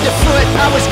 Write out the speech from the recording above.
underfoot I was